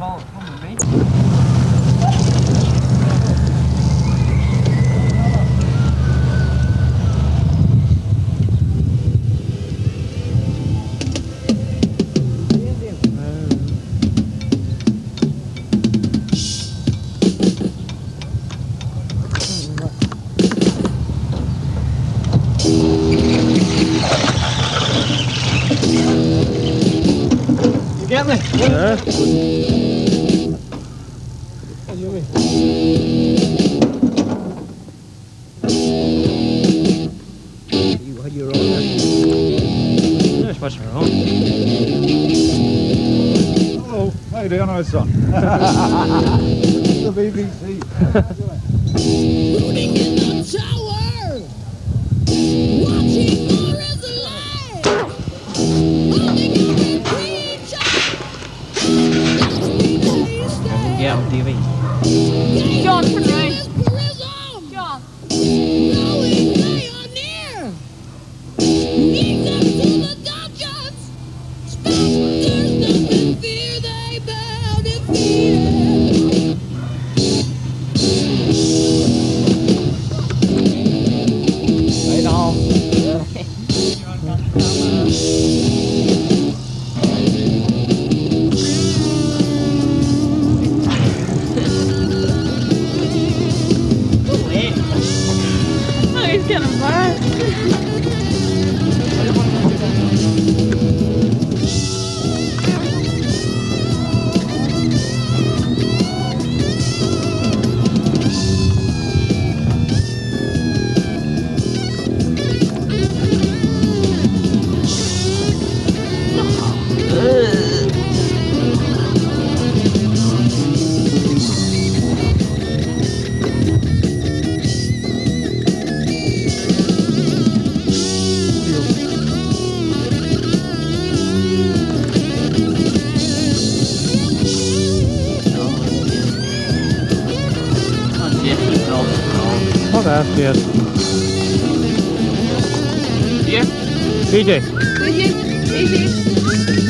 cô không mình biết Yeah. You doing, son? the BBC. he's getting bad. BJ. BJ. BJ.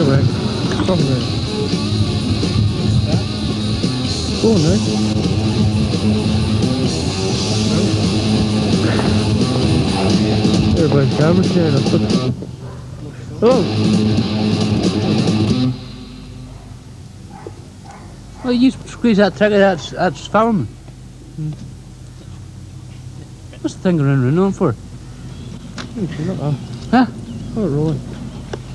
Kijk, ja, kijk erbij. Kom weer. Cool, hè? Everybody, kamertje, dat is goed. Oh! Well, you squeeze that trigger, that's, that's found. What's the thing around the known for? Huh? Oh, rolling.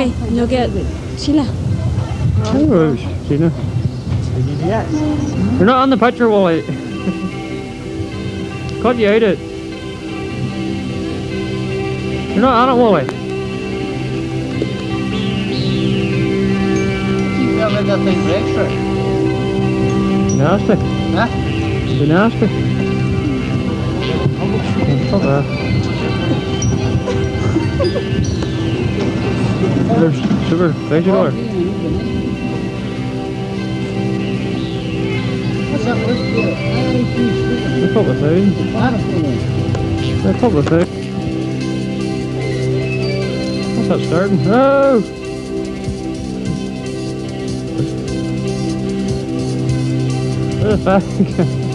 Over that way, and you'll get Sheila. Oh, Gina. You're not on the picture, wallet. God, you ate it. You're not on it, wallet. You can't let that thing break, sir. Nasty. Huh? Be nasty. Fuck that. There's sugar, vegetable. What's that? What's A couple of things. A couple of things. What's that starting? Oh! Oh,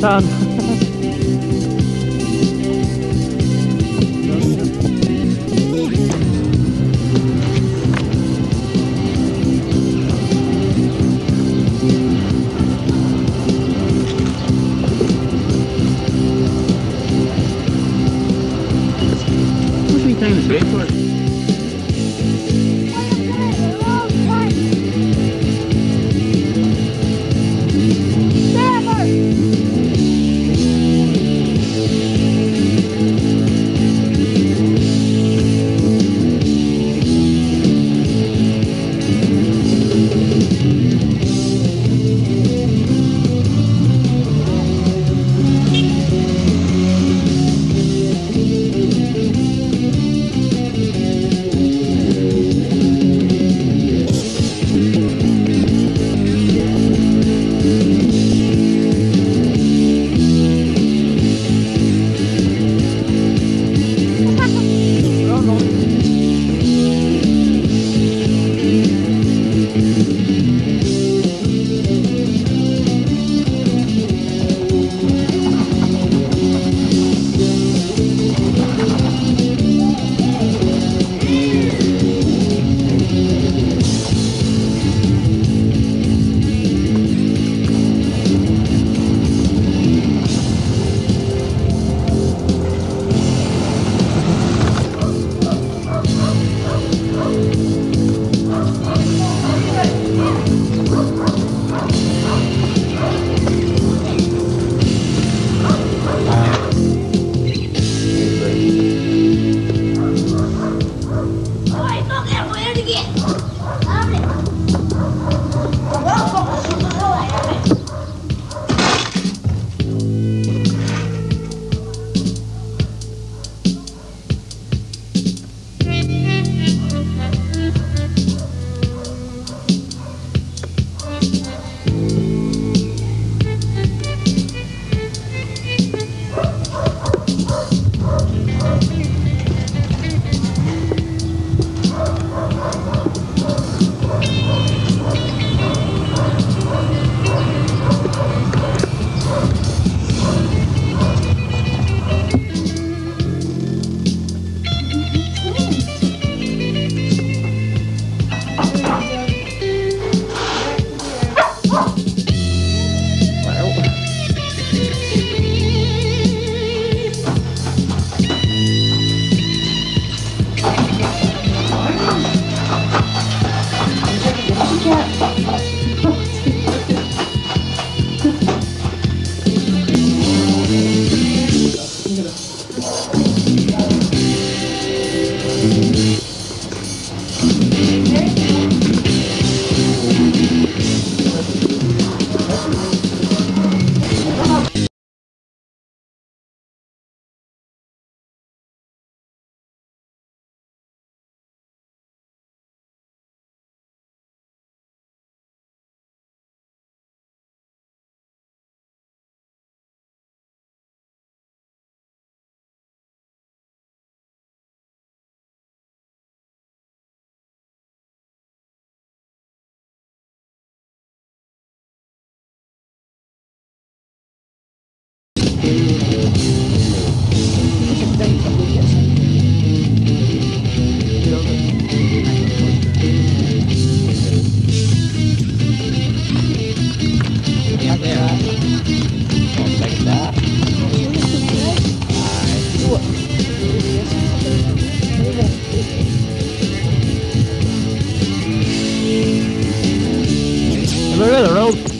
Hey, Hello, hello.